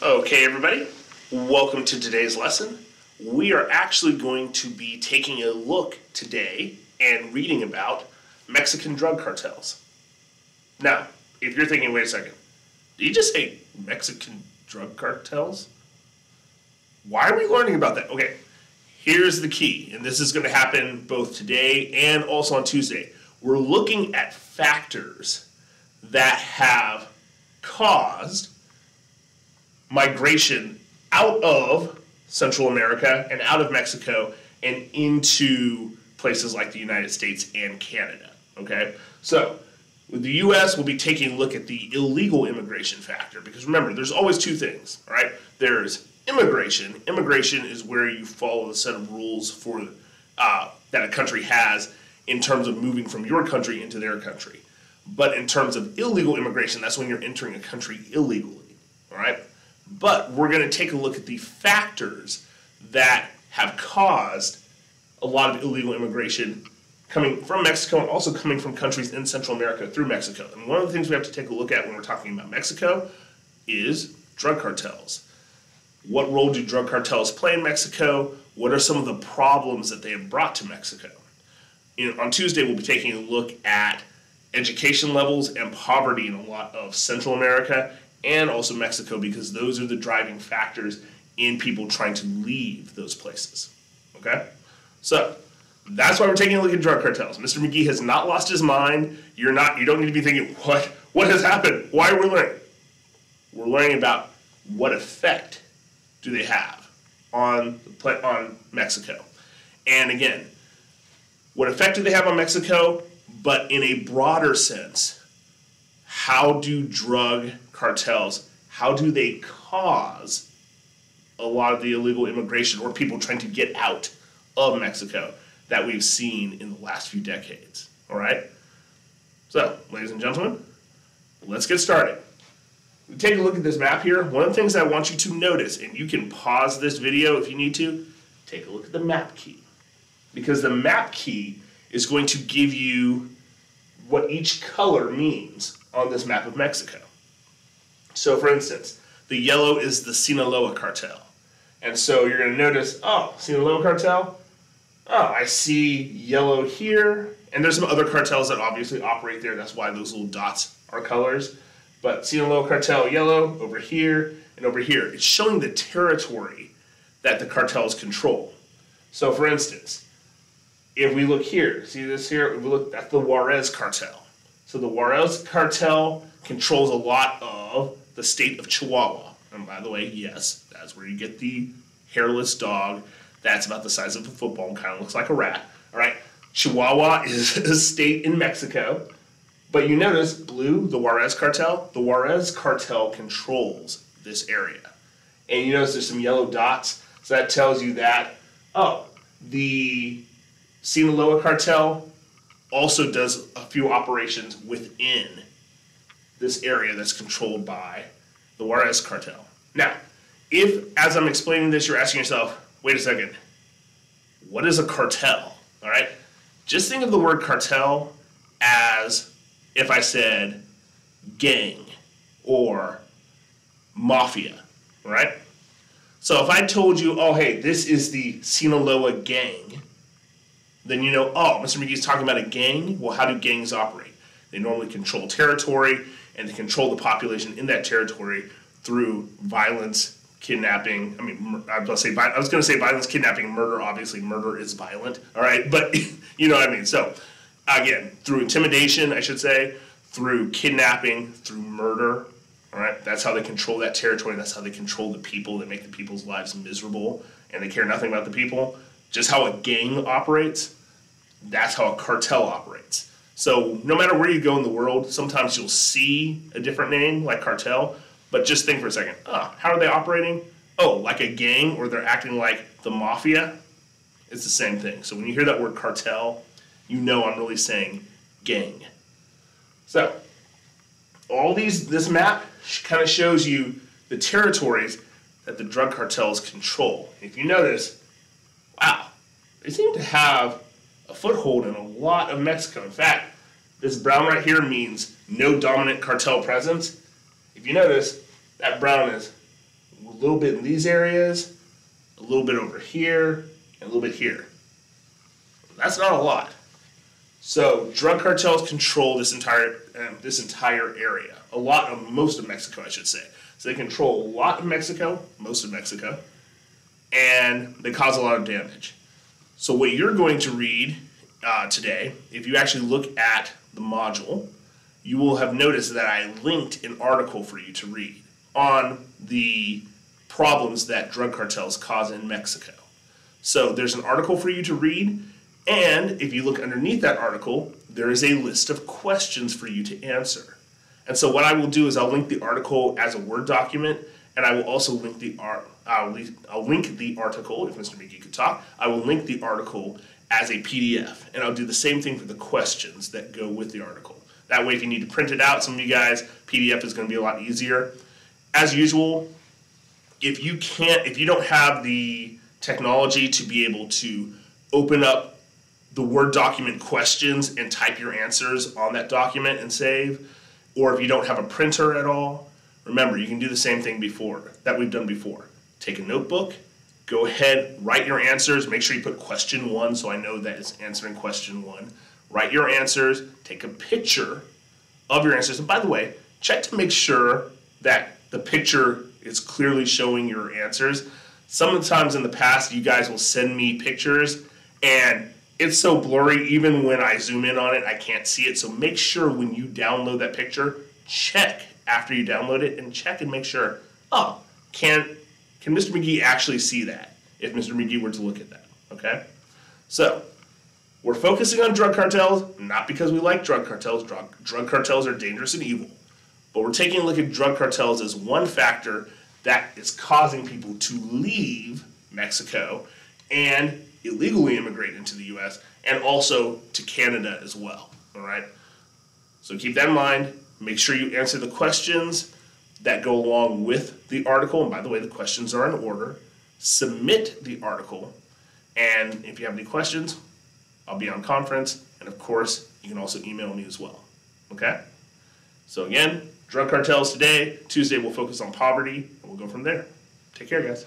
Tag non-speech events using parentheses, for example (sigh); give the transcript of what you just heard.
Okay, everybody, welcome to today's lesson. We are actually going to be taking a look today and reading about Mexican drug cartels. Now, if you're thinking, wait a second, did you just say Mexican drug cartels? Why are we learning about that? Okay, here's the key, and this is going to happen both today and also on Tuesday. We're looking at factors that have caused migration out of Central America and out of Mexico and into places like the United States and Canada. Okay, so the U.S. will be taking a look at the illegal immigration factor because remember, there's always two things, right? There's immigration. Immigration is where you follow the set of rules for uh, that a country has in terms of moving from your country into their country. But in terms of illegal immigration, that's when you're entering a country illegally. All right. But we're going to take a look at the factors that have caused a lot of illegal immigration coming from Mexico and also coming from countries in Central America through Mexico. And one of the things we have to take a look at when we're talking about Mexico is drug cartels. What role do drug cartels play in Mexico? What are some of the problems that they have brought to Mexico? You know, on Tuesday, we'll be taking a look at education levels and poverty in a lot of Central America and also Mexico because those are the driving factors in people trying to leave those places. Okay? So, that's why we're taking a look at drug cartels. Mr. McGee has not lost his mind. You're not you don't need to be thinking, what what has happened? Why are we learning? We're learning about what effect do they have on the on Mexico. And again, what effect do they have on Mexico? But in a broader sense, how do drug cartels, how do they cause a lot of the illegal immigration or people trying to get out of Mexico that we've seen in the last few decades? All right? So, ladies and gentlemen, let's get started. We take a look at this map here. One of the things I want you to notice, and you can pause this video if you need to, take a look at the map key. Because the map key is going to give you what each color means on this map of Mexico. So for instance, the yellow is the Sinaloa cartel. And so you're going to notice, oh, Sinaloa cartel, oh, I see yellow here. And there's some other cartels that obviously operate there. That's why those little dots are colors. But Sinaloa cartel yellow over here and over here. It's showing the territory that the cartels control. So for instance, if we look here, see this here? If we look at the Juarez cartel. So the Juarez cartel controls a lot of the state of Chihuahua. And by the way, yes, that's where you get the hairless dog. That's about the size of a football and kind of looks like a rat. All right. Chihuahua (laughs) is a state in Mexico. But you notice blue, the Juarez cartel, the Juarez cartel controls this area. And you notice there's some yellow dots. So that tells you that, oh, the Sinaloa cartel also does a few operations within this area that's controlled by the Juarez cartel. Now, if as I'm explaining this, you're asking yourself, wait a second, what is a cartel? All right, just think of the word cartel as if I said gang or mafia, right? So if I told you, oh, hey, this is the Sinaloa gang, then you know, oh, Mr. McGee's talking about a gang. Well, how do gangs operate? They normally control territory and to control the population in that territory through violence, kidnapping. I mean, I was say I was going to say violence, kidnapping, murder. Obviously, murder is violent. All right, but (laughs) you know what I mean. So again, through intimidation, I should say, through kidnapping, through murder. All right, that's how they control that territory. That's how they control the people. They make the people's lives miserable, and they care nothing about the people. Just how a gang operates. That's how a cartel operates. So no matter where you go in the world, sometimes you'll see a different name like cartel, but just think for a second. Ah, how are they operating? Oh, like a gang, or they're acting like the mafia. It's the same thing. So when you hear that word cartel, you know I'm really saying gang. So, all these, this map kind of shows you the territories that the drug cartels control. If you notice, wow, they seem to have a foothold in a lot of Mexico. In fact, this brown right here means no dominant cartel presence. If you notice, that brown is a little bit in these areas, a little bit over here, and a little bit here. That's not a lot. So drug cartels control this entire um, this entire area. A lot of most of Mexico, I should say. So they control a lot of Mexico, most of Mexico, and they cause a lot of damage. So what you're going to read uh, today, if you actually look at the module, you will have noticed that I linked an article for you to read on the problems that drug cartels cause in Mexico. So there's an article for you to read, and if you look underneath that article, there is a list of questions for you to answer. And so what I will do is I'll link the article as a Word document, and I will also link the art. I'll, I'll link the article if Mr. McGee could talk. I will link the article as a PDF, and I'll do the same thing for the questions that go with the article. That way, if you need to print it out, some of you guys, PDF is going to be a lot easier. As usual, if you can't, if you don't have the technology to be able to open up the Word document questions and type your answers on that document and save, or if you don't have a printer at all, remember you can do the same thing before that we've done before. Take a notebook, go ahead, write your answers, make sure you put question one so I know that it's answering question one write your answers, take a picture of your answers. And by the way, check to make sure that the picture is clearly showing your answers. Sometimes in the past, you guys will send me pictures and it's so blurry, even when I zoom in on it, I can't see it. So make sure when you download that picture, check after you download it and check and make sure, oh, can, can Mr. McGee actually see that if Mr. McGee were to look at that, okay? So we're focusing on drug cartels, not because we like drug cartels. Drug, drug cartels are dangerous and evil. But we're taking a look at drug cartels as one factor that is causing people to leave Mexico and illegally immigrate into the US and also to Canada as well. All right? So keep that in mind. Make sure you answer the questions that go along with the article. And by the way, the questions are in order. Submit the article. And if you have any questions, I'll be on conference, and of course, you can also email me as well. Okay? So again, drug cartels today. Tuesday we'll focus on poverty, and we'll go from there. Take care, guys.